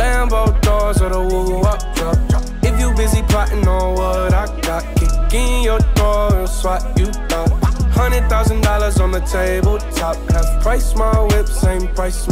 Lambo doors or the woo up drop. If you busy plotting on what I got, kick in your door and swat you thought. Hundred thousand dollars on the table top. Half price my whip, same price.